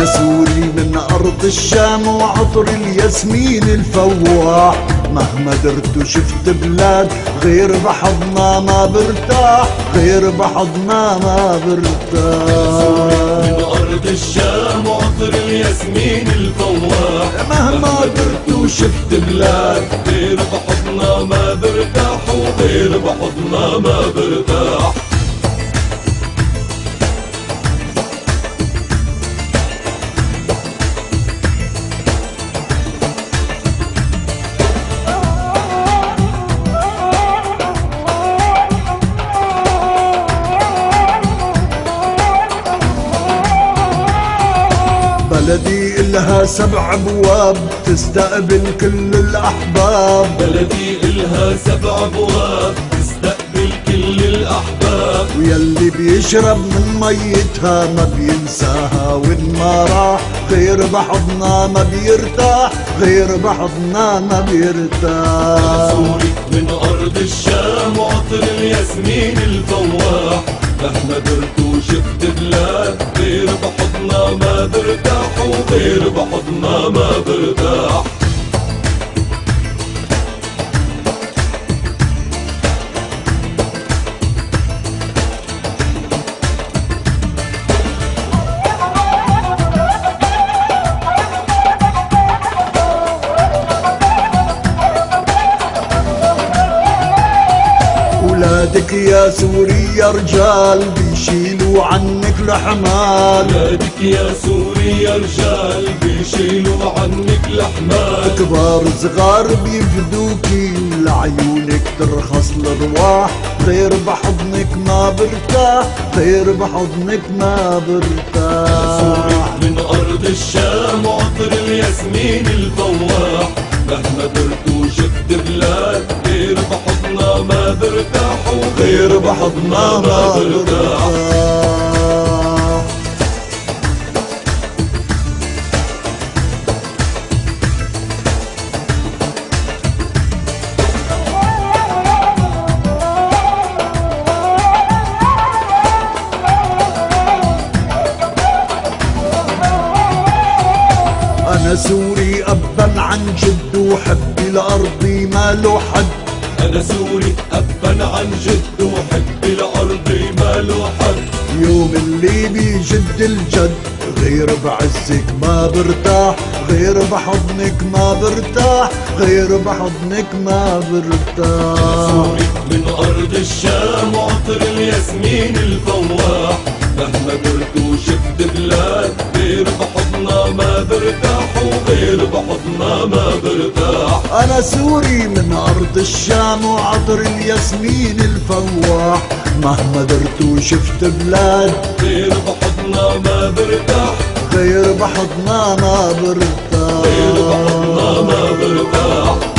أنا سوري من أرض الشام وعطر الياسمين الفواح. مهما درت وشفت بلاد غير بحضنا ما برتاح غير بحضنا ما برتاح. من أرض الشام وعطر الياسمين الفواح. مهما درت وشفت بلاد غير بحضنا ما برتاح وغير بحضنا ما برتاح. بلدي إلها سبع أبواب تستقبل كل الأحباب. بلدي إلها سبع أبواب تستقبل كل الأحباب. ويلي بيشرب من ميتها ما بينساها وين ما راح غير بحضنا ما بيرتاح غير بحضنا ما بيرتاح. سوري من أرض الشام وعطر الياسمين الفواح. مهما درت وشفت وغير بحضنا ما برتاح. ولادك يا سوريا رجال بيشيلوا عنك الحمال بلادك يا سوري يا رجال بيشيلوا عنك الأحمال كبار صغار بيفدوكي لعيونك ترخص الارواح غير بحضنك ما برتاح غير بحضنك ما برتاح. من أرض الشام وعطر الياسمين الفواح. مهما درت وشفت بلاد غير بحضنا ما برتاح وغير بحضنا ما برتاح. أنا سوري أبا عن جد وحبي لأرضي ما له حد. أنا سوري أبا عن جد وحبي لأرضي ما له حد. يوم اللي بيجد الجد غير بعزك ما برتاح غير بحضنك ما برتاح غير بحضنك ما برتاح. سوري من أرض الشام وعطر الياسمين الفواح. أنا سوري من أرض الشام وعطر الياسمين الفواح. مهما درت وشفت بلاد غير بحضنا ما برتاح. غير بحضنا ما برتاح. غير بحضنا ما برتاح.